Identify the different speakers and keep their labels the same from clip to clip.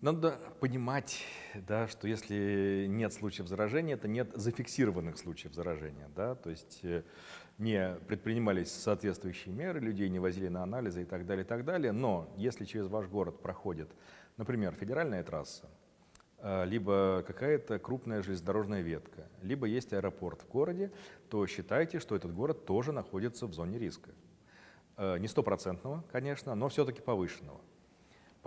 Speaker 1: Надо понимать, да, что если нет случаев заражения, это нет зафиксированных случаев заражения. Да, то есть э, не предпринимались соответствующие меры, людей не возили на анализы и так далее, и так далее. Но если через ваш город проходит, например, федеральная трасса, э, либо какая-то крупная железнодорожная ветка, либо есть аэропорт в городе, то считайте, что этот город тоже находится в зоне риска. Э, не стопроцентного, конечно, но все-таки повышенного.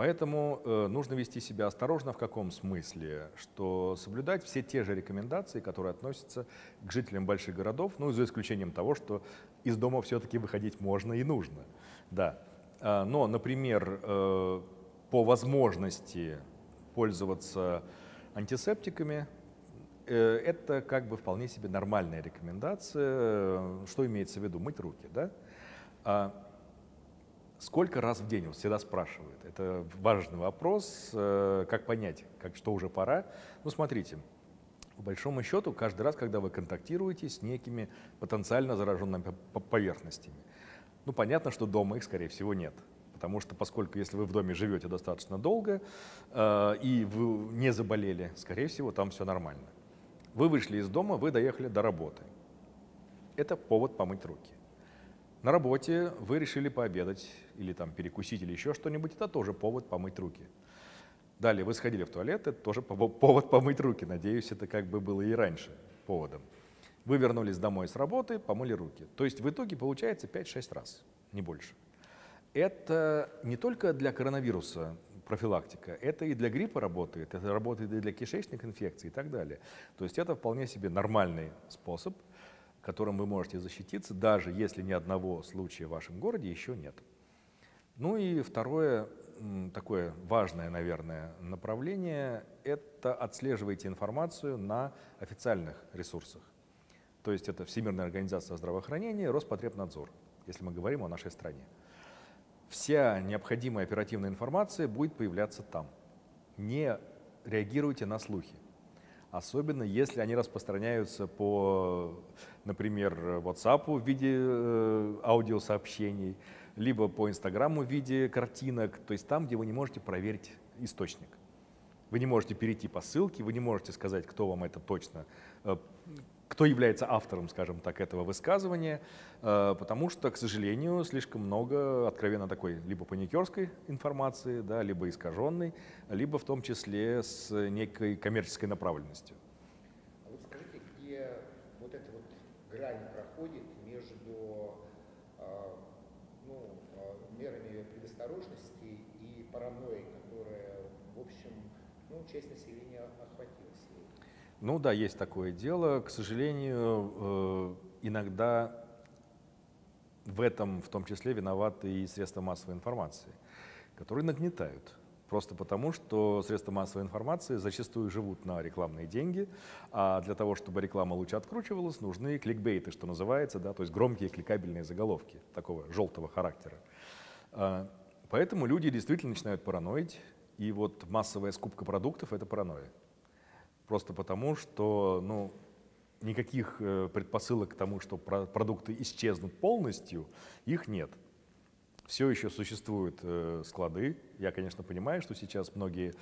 Speaker 1: Поэтому э, нужно вести себя осторожно в каком смысле, что соблюдать все те же рекомендации, которые относятся к жителям больших городов, ну, за исключением того, что из дома все-таки выходить можно и нужно. Да. А, но, например, э, по возможности пользоваться антисептиками, э, это как бы вполне себе нормальная рекомендация. Что имеется в виду? Мыть руки, да? Сколько раз в день, вот всегда спрашивают. Это важный вопрос, э, как понять, как, что уже пора. Ну, смотрите, по большому счету, каждый раз, когда вы контактируете с некими потенциально зараженными поверхностями, ну, понятно, что дома их, скорее всего, нет. Потому что, поскольку если вы в доме живете достаточно долго э, и вы не заболели, скорее всего, там все нормально. Вы вышли из дома, вы доехали до работы. Это повод помыть руки. На работе вы решили пообедать или там перекусить или еще что-нибудь, это тоже повод помыть руки. Далее вы сходили в туалет, это тоже повод помыть руки. Надеюсь, это как бы было и раньше поводом. Вы вернулись домой с работы, помыли руки. То есть в итоге получается 5-6 раз, не больше. Это не только для коронавируса профилактика, это и для гриппа работает, это работает и для кишечных инфекций и так далее. То есть это вполне себе нормальный способ – которым вы можете защититься, даже если ни одного случая в вашем городе еще нет. Ну и второе, такое важное, наверное, направление – это отслеживайте информацию на официальных ресурсах. То есть это Всемирная организация здравоохранения, Роспотребнадзор, если мы говорим о нашей стране. Вся необходимая оперативная информация будет появляться там. Не реагируйте на слухи особенно если они распространяются по, например, WhatsApp в виде э, аудиосообщений, либо по Инстаграму в виде картинок, то есть там, где вы не можете проверить источник. Вы не можете перейти по ссылке, вы не можете сказать, кто вам это точно э, кто является автором, скажем так, этого высказывания, э, потому что, к сожалению, слишком много откровенно такой либо паникерской информации, да, либо искаженной, либо в том числе с некой коммерческой направленностью.
Speaker 2: А вот скажите, где вот эта вот грань проходит между э, ну, э, мерами предосторожности и паранойей, которая, в общем, ну, часть населения охватила?
Speaker 1: Ну да, есть такое дело. К сожалению, э, иногда в этом в том числе виноваты и средства массовой информации, которые нагнетают. Просто потому, что средства массовой информации зачастую живут на рекламные деньги, а для того, чтобы реклама лучше откручивалась, нужны кликбейты, что называется, да, то есть громкие кликабельные заголовки такого желтого характера. А, поэтому люди действительно начинают параноить, и вот массовая скупка продуктов — это паранойя. Просто потому, что ну, никаких э, предпосылок к тому, что продукты исчезнут полностью, их нет. Все еще существуют э, склады. Я, конечно, понимаю, что сейчас многие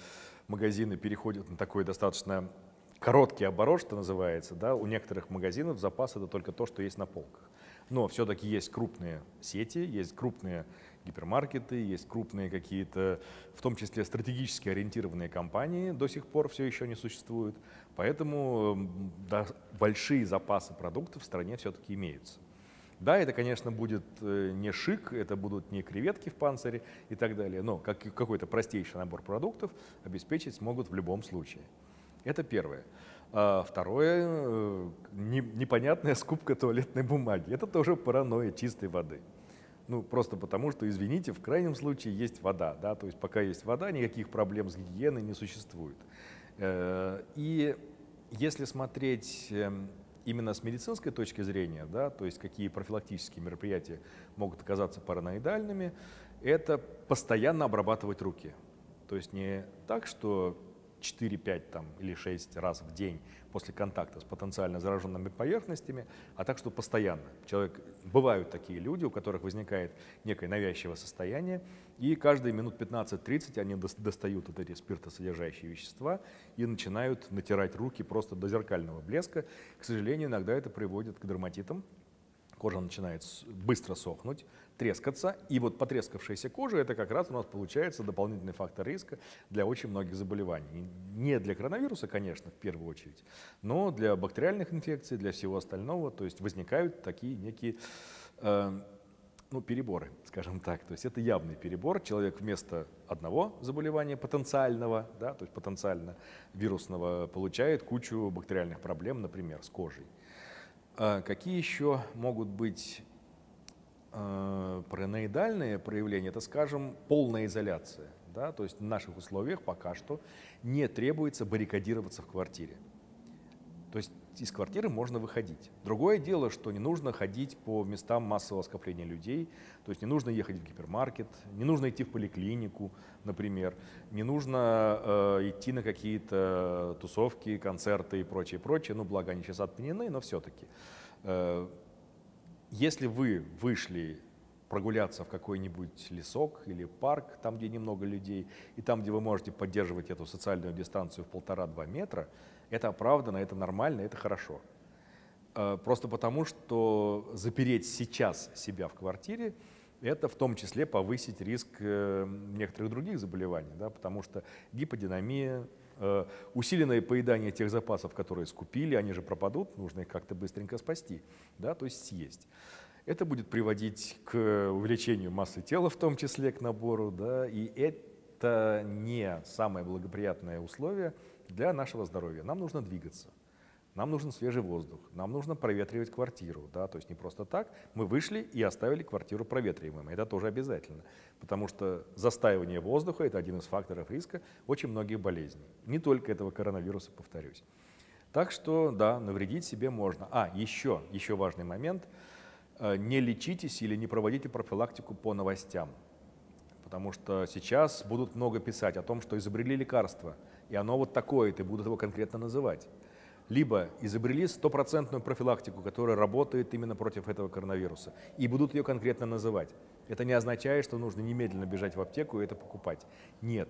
Speaker 1: магазины переходят на такой достаточно короткий оборот, что называется. Да? У некоторых магазинов запас это только то, что есть на полках. Но все-таки есть крупные сети, есть крупные гипермаркеты, есть крупные какие-то, в том числе стратегически ориентированные компании, до сих пор все еще не существуют. Поэтому да, большие запасы продуктов в стране все-таки имеются. Да, это, конечно, будет э, не шик, это будут не креветки в панцире и так далее, но как, какой-то простейший набор продуктов обеспечить смогут в любом случае. Это первое. А второе, э, непонятная скупка туалетной бумаги. Это тоже паранойя чистой воды. Ну, просто потому, что, извините, в крайнем случае есть вода, да, то есть пока есть вода, никаких проблем с гигиеной не существует. Э, и если смотреть эм, именно с медицинской точки зрения, да, то есть какие профилактические мероприятия могут оказаться параноидальными, это постоянно обрабатывать руки. То есть не так, что 4-5 там, или 6 раз в день после контакта с потенциально зараженными поверхностями, а так, что постоянно. Человек, бывают такие люди, у которых возникает некое навязчивое состояние, и каждые минут 15-30 они достают вот эти спиртосодержащие вещества и начинают натирать руки просто до зеркального блеска. К сожалению, иногда это приводит к дерматитам, кожа начинает быстро сохнуть, трескаться, и вот потрескавшаяся кожа это как раз у нас получается дополнительный фактор риска для очень многих заболеваний. Не для коронавируса, конечно, в первую очередь, но для бактериальных инфекций, для всего остального, то есть возникают такие некие э, ну, переборы, скажем так. То есть это явный перебор. Человек вместо одного заболевания потенциального, да, то есть потенциально вирусного, получает кучу бактериальных проблем, например, с кожей. А какие еще могут быть э, параноидальные проявления? Это, скажем, полная изоляция. Да? То есть в наших условиях пока что не требуется баррикадироваться в квартире. То есть из квартиры можно выходить. Другое дело, что не нужно ходить по местам массового скопления людей, то есть не нужно ехать в гипермаркет, не нужно идти в поликлинику, например, не нужно э, идти на какие-то тусовки, концерты и прочее, прочее, ну, благо они сейчас отменены, но все-таки. Э, если вы вышли прогуляться в какой-нибудь лесок или парк, там, где немного людей, и там, где вы можете поддерживать эту социальную дистанцию в полтора-два метра, это оправданно, это нормально, это хорошо. Э, просто потому, что запереть сейчас себя в квартире, это в том числе повысить риск э, некоторых других заболеваний, да, потому что гиподинамия, э, усиленное поедание тех запасов, которые скупили, они же пропадут, нужно их как-то быстренько спасти, да, то есть съесть. Это будет приводить к увеличению массы тела, в том числе к набору, да, и это не самое благоприятное условие для нашего здоровья. Нам нужно двигаться, нам нужен свежий воздух, нам нужно проветривать квартиру. Да? То есть не просто так, мы вышли и оставили квартиру проветриваемой. Это тоже обязательно, потому что застаивание воздуха – это один из факторов риска очень многих болезней. Не только этого коронавируса, повторюсь. Так что, да, навредить себе можно. А, еще, еще важный момент. Э, не лечитесь или не проводите профилактику по новостям. Потому что сейчас будут много писать о том, что изобрели лекарства – и оно вот такое, и будут его конкретно называть. Либо изобрели стопроцентную профилактику, которая работает именно против этого коронавируса, и будут ее конкретно называть. Это не означает, что нужно немедленно бежать в аптеку и это покупать. Нет.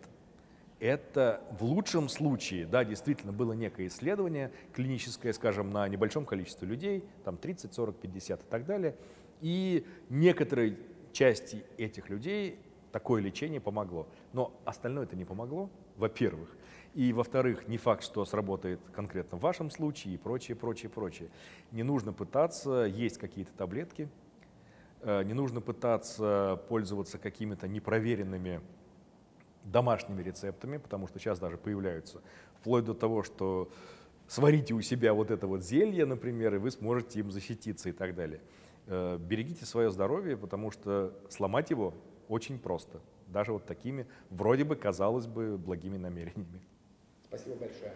Speaker 1: Это в лучшем случае, да, действительно было некое исследование клиническое, скажем, на небольшом количестве людей, там 30, 40, 50 и так далее, и некоторой части этих людей такое лечение помогло. Но остальное это не помогло, во-первых. И, во-вторых, не факт, что сработает конкретно в вашем случае и прочее, прочее, прочее. Не нужно пытаться есть какие-то таблетки, э, не нужно пытаться пользоваться какими-то непроверенными домашними рецептами, потому что сейчас даже появляются, вплоть до того, что сварите у себя вот это вот зелье, например, и вы сможете им защититься и так далее. Э, берегите свое здоровье, потому что сломать его очень просто, даже вот такими, вроде бы, казалось бы, благими намерениями.
Speaker 2: Спасибо большое.